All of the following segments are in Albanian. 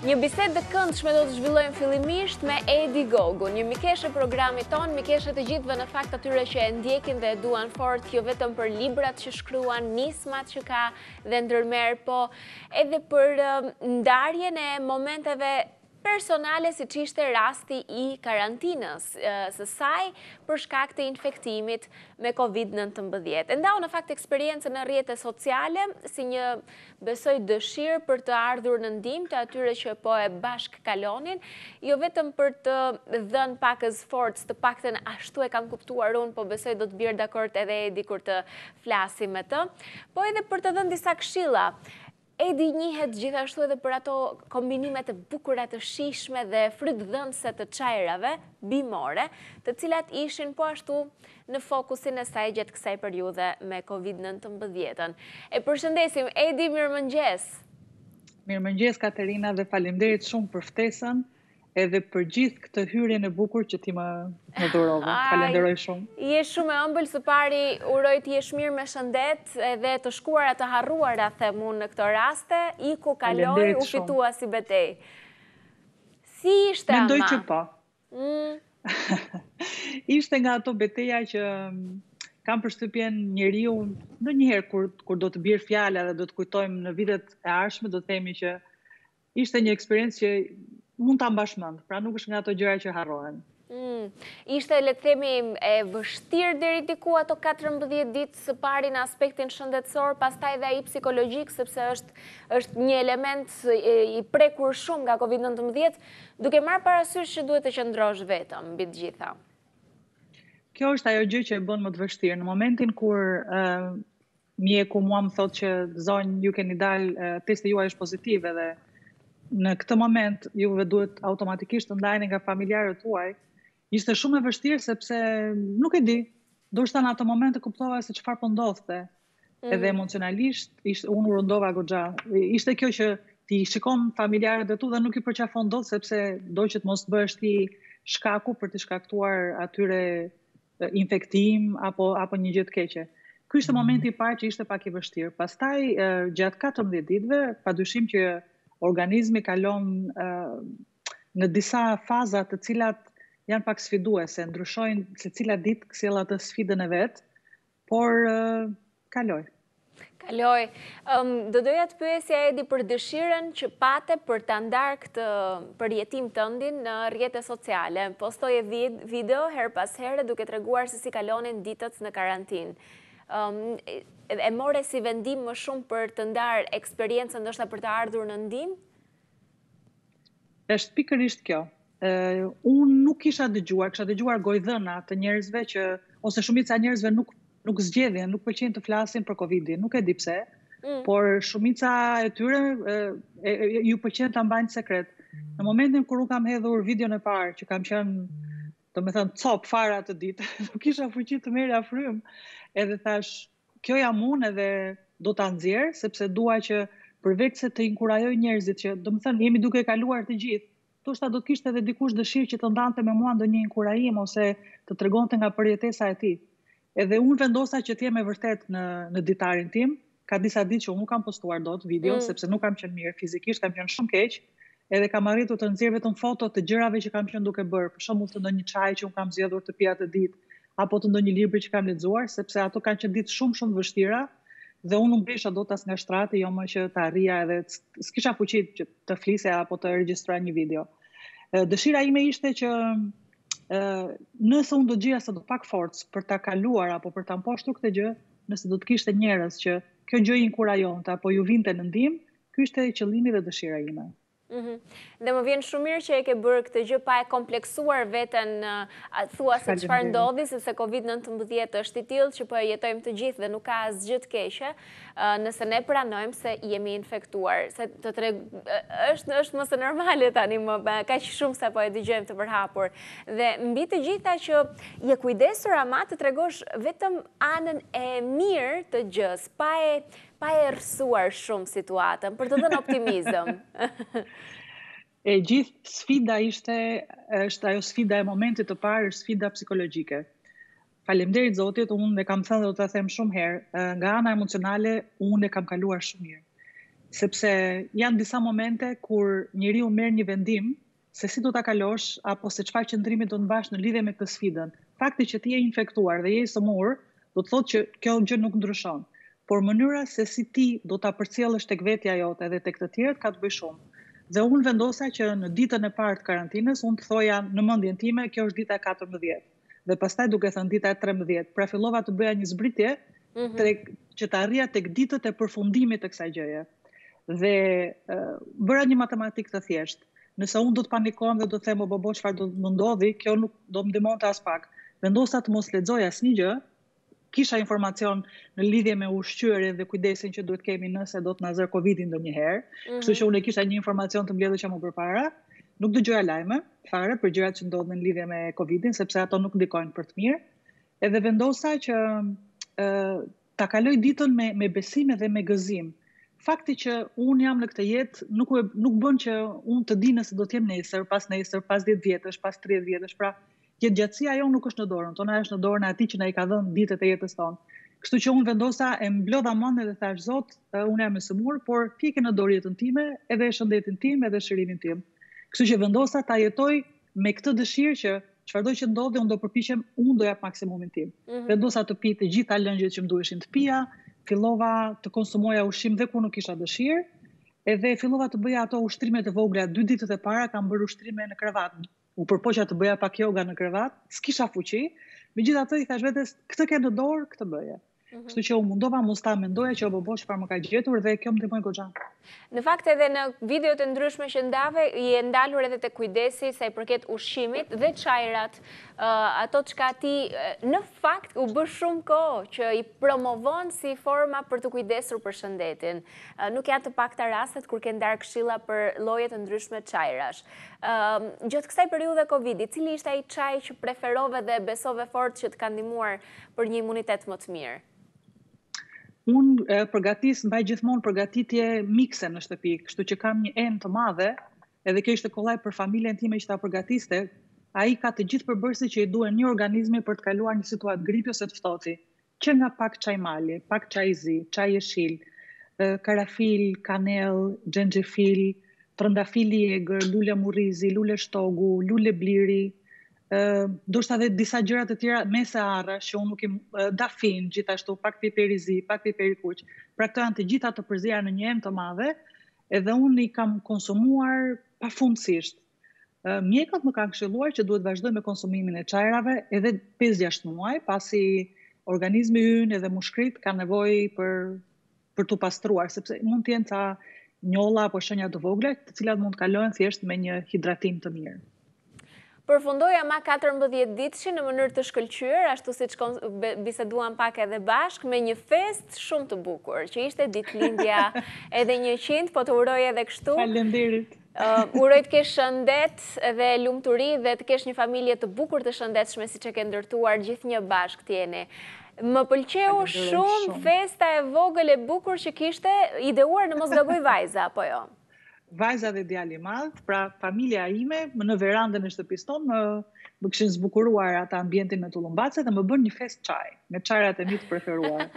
Një bisedë të këndshme do të zhvillojmë fillimisht me Edi Gogun, një mikeshe programit tonë, mikeshe të gjithëve në fakt atyre që e ndjekin dhe e duan fort, jo vetëm për librat që shkruan, nismat që ka dhe ndërmerr, po edhe për um, ndarjen e momenteve personale siç ishte rasti i karantinës së saj për shkak të infektimit me Covid nëntëmbëdhjetë. E ndau në fakt eksperiencën në rrjete sociale si një besoj dëshirë për të ardhur në ndihmë atyre që po e bashkë kalonin, jo vetëm për të dhënë pakëz forcë, të paktën ashtu e kam kuptuar unë, po besoj do të bjerë dakord edhe Edi kur të flasim me të, po edhe për të dhënë disa këshilla. Edi njihet gjithashtu edhe për ato kombinimet e bukura të shijshme dhe frytdhënëse të çajrave bimore, të cilat ishin po ashtu në fokusin e saj gjatë kësaj periudhe me Covid nëntëmbëdhjetë. E përshëndesim Edi, mirëmëngjes! Mirëmëngjes Katerina dhe faleminderit shumë për ftesën. edhe për gjithë këtë hyrjen e bukur që ti më dhurove. Falenderoj shumë. Je shumë e ëmbël së pari, uroj të jesh mirë me shëndet edhe të shkuara të harruara them unë në këto raste, iku kaloi u fitua si betejë. Si ishte ama? Mendoj që po. Mm. ishte nga ato beteja që mm, kam përshtypjen njeriu ndonjëherë kur kur do të bjerë fjala dhe do të kujtojmë në vitet e ardhshme do të themi që Ishte një eksperiencë që mund ta mbash mend, pra nuk është nga ato gjëra që harrohen. Mm. Ishte, le të themi, e vështirë deri diku ato 14 ditë së pari në aspektin shëndetësor, pastaj edhe ai psikologjik, sepse është, është një element i prekur shumë nga COVID-19, duke marrë parasysh që duhet të qëndrosh vetëm, mbi të gjitha. Kjo është ajo gjë që e bën më të vështirë. Në momentin kur Mjeku mua më thotë që zonjë ju keni dalë testi juaj është pozitiv edhe në këtë moment juve duhet automatikisht të ndajeni nga familjarët tuaj. Ishte shumë e vështirë sepse nuk e di, ndoshta në atë moment e kuptova se çfarë po ndodhte. Mm. Edhe emocionalisht ishte, u rëndova goxha. Ishte kjo që ti shikon familjarët e tu dhe nuk i përqafon dot sepse do që të mos bëhesh ti shkaku për t'i shkaktuar atyre infektim apo apo një gjë të keqe. Ky ishte mhm. momenti i parë që ishte pak i vështirë. Pastaj gjatë 14 ditëve, padyshim që organizmi kalon në disa faza të cilat janë pak sfiduese, ndryshojnë secila ditë sjell atë sfidën e vet, por Kaloj. Kaloj. Do doja të pyesja Edi për dëshiren që pate për të ndarë këtë përjetim tëndin në rrjete sociale. Postoje video herë pas here duke treguar se si kalonin ditët në karantinë. E more si vendim më shumë për të ndarë eksperiencën ndoshta për të ardhur në ndihmë? Është pikërisht kjo. Unë nuk kisha dëgjuar, kisha dëgjuar gojdhëna të njerëzve që ose shumica e njerëzve nuk nuk zgjedhin, nuk pëlqejnë të flasin për Covidin, nuk e di pse. Mm. Por shumica e tyre e, e, e, ju pëlqen ta mbajnë sekret. Në momentin kur unë kam hedhur videon e parë që kam qenë domethënë copë fare atë ditë, nuk kisha fuqi të merrja frymë, edhe thashë, kjo jam unë edhe do ta nxjerr, sepse dua që përveçse të inkurajoj njerëzit që, domethënë, jemi duke e kaluar të gjithë, Ndoshta do të kishte edhe dikush dëshirë që të ndante me mua ndonjë inkurajim ose të tregonte nga përjetesa e tij. Edhe unë vendosa që të jem e vërtetë në në ditarin tim. Ka disa ditë që unë nuk kam postuar dot video mm. sepse nuk kam qenë mirë fizikisht, kam qenë shumë keq. Edhe kam arritur të nxjerr vetëm foto të gjërave që kam qenë duke bërë, për shembull të ndonjë çaji që unë kam zgjedhur të pi atë ditë, apo të ndonjë libri që kam lexuar, sepse ato kanë qenë ditë shumë shumë të vështira dhe unë nuk zbrisja dot as nga shtrati, jo më që të arrija edhe s'kisha fuqi që të flisja apo të regjistroja një video. Dëshira ime ishte që nëse unë do të gjeja sadopak forcë për ta kaluar apo për ta mposhtur këtë gjë, nëse do të kishte njerëz që kjo gjë i inkurajonte apo ju vinte në ndihmë, ky ishte qëllimi dhe dëshira ime. Mhm. Dhe më vjen shumë mirë që e ke bërë këtë gjë pa e kompleksuar veten, thua se çfarë ndodhi, sepse Covid-19 është i tillë që po e jetojmë të gjithë dhe nuk ka asgjë të keqe. nëse ne pranojmë se jemi infektuar, se të treg... është, është më se normale tanimë, kaq shumë sa po e dëgjojmë të përhapur. Dhe mbi të gjitha që je kujdesur ama të tregosh vetëm anën e mirë të gjësë, pa e, pa e errësuar shumë situatën, për të dhënë optimizëm. e gjithë sfida ishte, është ajo sfida e momentit të parë, është sfida psikologjike. Faleminderit Zotit, unë e kam thënë dhe do ta them shumë herë, nga ana emocionale unë e kam kaluar shumë mirë. Sepse janë disa momente kur njeriu merr një vendim se si do ta kalojë apo se çfarë qëndrimi do të mbajë në lidhje me këtë sfidën. Fakti që ti je infektuar dhe je i sëmurë, do të thotë që kjo gjë nuk ndryshon. Por mënyra se si ti do ta përcjellësh tek vetja jote dhe tek të tjerët ka të bëjë shumë. Dhe unë vendosa që në ditën e parë të karantinës unë të thoja në mendjen time kjo është dita e katërmbëdhjetë. dhe pastaj duke thënë dita e 13, pra fillova të bëja një zbritje mhm. që të arrija tek ditët e përfundimit të kësaj gjëje. Dhe bëra një matematikë të thjeshtë. Nëse unë do të panikohem dhe do të them obobo çfarë do të më ndodhë, kjo nuk do më ndihmonte aspak. Vendosa të mos lexoj asnjë gjë, kisha informacion në lidhje me ushqyerjen dhe kujdesin që duhet kemi nëse do të na zërë Covid-i ndonjëherë, mm -hmm. kështu që unë e kisha një informacion të mbledhur që më përpara, nuk dëgjoja lajme fare për gjërat që ndodhin në lidhje me Covid-in, sepse ato nuk ndikojnë për të mirë, edhe vendosa që uh, ta kaloj ditën me, me besim dhe me gëzim, fakti që unë jam në këtë jetë nuk nuk bën që unë të di nëse do të jem nesër, pasnesër, pas 10 vjetësh, pas 30 vjetësh, pra Jetëgjatësia jonë nuk është në dorën tonë, ajo është në dorën e Atij që na i ka dhënë ditët e jetës tonë. Kështu që unë vendosa e mblodha mendjen dhe thashë, Zot, unë jam e sëmurë, por Ti e ke në dorë jetën time, edhe shëndetin tim, edhe shërimin tim. Kështu që vendosa ta jetoj me këtë dëshirë që çfarëdo që ndodhi, unë do përpiqem, unë do jap maksimumin tim. Mhm. Vendosa të pi të gjitha lëngjet që më duheshin të pija, fillova të konsumoja ushqim dhe kur nuk kisha dëshirë, edhe fillova të bëja ato ushtrime të vogla, dy ditët e para kam bërë ushtrime në krevat, U përpoqa të bëja pak yoga në krevat, s'kisha fuqi, megjithatë i thashë vetes, këtë ke në dorë, këtë bëje. Mhm. Kështu që u mundova mos ta mendoja që o bobo çfarë më ka gjetur dhe kjo më ndihmoi goxha. Në fakt edhe në videot e ndryshme që ndave je ndalur edhe te kujdesi sa i përket ushqimit dhe çajrat, ato çka ti në fakt u bë shumë kohë që i promovon si forma për t'u kujdesur për shëndetin. Nuk janë të pakta rastet kur ke ndarë këshilla për lloje të ndryshme çajrash. Gjatë kësaj periudhe Covidi, cili ishte ai çaj që preferove dhe besove fort që të ka ndihmuar për një imunitet më të mirë? Unë përgatis, mbaj gjithmonë përgatitje mikse në shtëpi, kështu që kam një enë të madhe, edhe kjo ishte kollaj për familjen time që ta përgatiste, ai ka të gjithë përbërësit që i duhen një organizmi për të kaluar një situatë gripi ose të ftohti. Që nga pak çaj mali, pak çaj i zi, çaj jeshil, karafil, kanellë, xhenxhefil, trëndafil i egër, lule murrizi, lule shtogu, lule bliri, ndoshta edhe disa gjëra të tjera me se arra që unë nuk i, dafin, gjithashtu pak piper i zi, pak piper i kuq. Pra këto janë të gjitha të përziera në një enë të madhe dhe unë i kam konsumuar pafundësisht. Mjekët më kanë këshilluar që duhet të vazhdoj me konsumimin e çajrave edhe pesë-gjashtë muaj, pasi organizmi ynë edhe mushkëritë kanë nevojë për për t'u pastruar, sepse mund të jenë ca njolla apo shenja të vogla, të cilat mund të kalohen thjesht me një hidratim të mirë. Përfundoi ama 14 ditëshin në mënyrë të shkëlqyer, ashtu siç biseduam pak edhe bashkë, me një festë shumë të bukur, që ishte ditëlindja, edhe njëqind, po të uroj edhe këtu. Faleminderit. Uroj të kesh shëndet dhe lumturi dhe të kesh një familje të bukur të shëndetshme siç e ke ndërtuar gjithnjë bashkë ti Eni. Më pëlqeu shumë festa e vogël e bukur që kishte ideuar në mos gaboj vajza apo jo. Vajza dhe djali i madh, pra familja ime në verandën e shtëpisë tonë më më kishin zbukuruar atë ambientin me tullumbace dhe më bënë një festë çaji. me çajrat e mi të preferuar.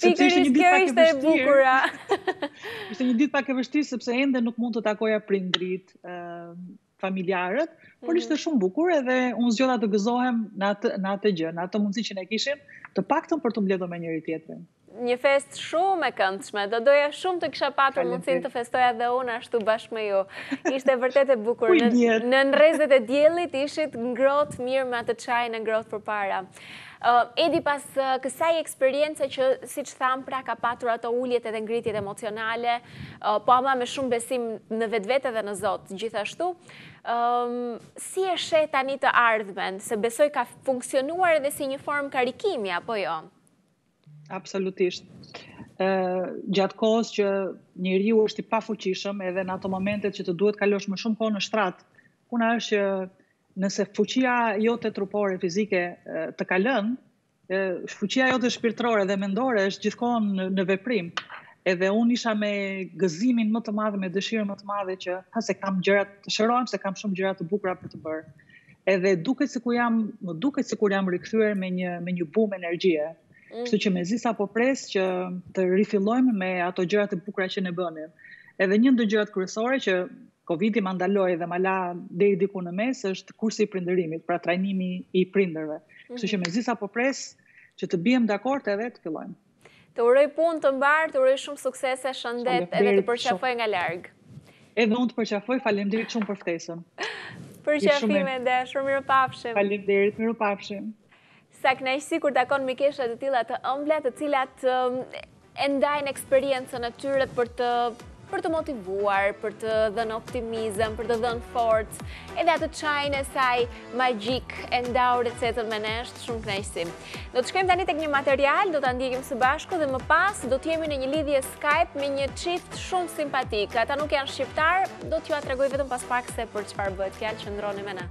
Sepse ishte një ditë pak e vështirë. Ishte një ditë pak e vështirë sepse ende nuk mund të takoja prindrit, familjarët, mhm, por ishte shumë bukur edhe unë zgjodha të gëzohem në atë në atë gjë, në atë mundësi që ne kishim, të paktën për t'u mbledhur me njëri-tjetrin. Një festë shumë e këndshme, do doja shumë të kisha patur mundësin të festoja dhe unë ashtu bashkë me ju. Ishte vërtet e bukur, nën rrezet e diellit ishit ngrohur mirë me atë çajin e ngrohtë përpara. Edi pas kësaj eksperience që, siç thamë, pra ka patur ato uljet edhe ngritjet emocionale, po ama me shumë besim në vetvete dhe në Zot, gjithashtu, si e sheh tani të ardhmen, se besoj ka funksionuar edhe si një formë karikimi, apo jo? Absolutisht. Ë gjatë kohës që njeriu është i pafuqishëm edhe në ato momentet që të duhet të kalosh më shumë kohë në shtrat, puna është që nëse fuqia jote trupore fizike të ka lënë, fuqia jote shpirtërore dhe mendore është gjithë kohën në veprim. Edhe unë isha me gëzimin më të madh, me dëshirën më të madhe që ha se kam gjëra të shërohem, se kam shumë gjëra të bukura për të bërë. Edhe duket sikur jam, më duket sikur jam rikthyer me një me një bum energjie. Mm. Kështu që mezi sa po pres që të rifillojmë me ato gjërat e bukura që ne bënim. Edhe një ndër gjërat kryesore që Covidi ma ndaloi dhe ma la deri diku në mes është kursi i prindërimit, pra trajnimi i prindërve. Kështu që mhm. mezi sa po pres që të biem dakord edhe të fillojmë. Të uroj punë të mbarë, të uroj shumë suksese, shëndet edhe të përqafoj nga larg. Edhe unë të përqafoj, falemderit shumë për ftesën. Përqafime dhe, shumë mirupafshim. Falemderit, mirupafshim. Sa kënaqësi kur takon mikesha të tilla të ëmbla, të cilat e ndajnë eksperiencën e tyre për të për të motivuar, për të dhënë optimizëm, për të dhënë forcë, edhe atë çajin e saj magjik e ndau recetën me ne, është shumë kënaqësi. Do të shkojmë tani tek një material, do ta ndjekim së bashku dhe më pas do të jemi në një lidhje Skype me një çift shumë simpatik. Ata nuk janë shqiptarë, do t'jua tregoj vetëm pas pak se për çfarë bëhet fjalë qëndroni me ne.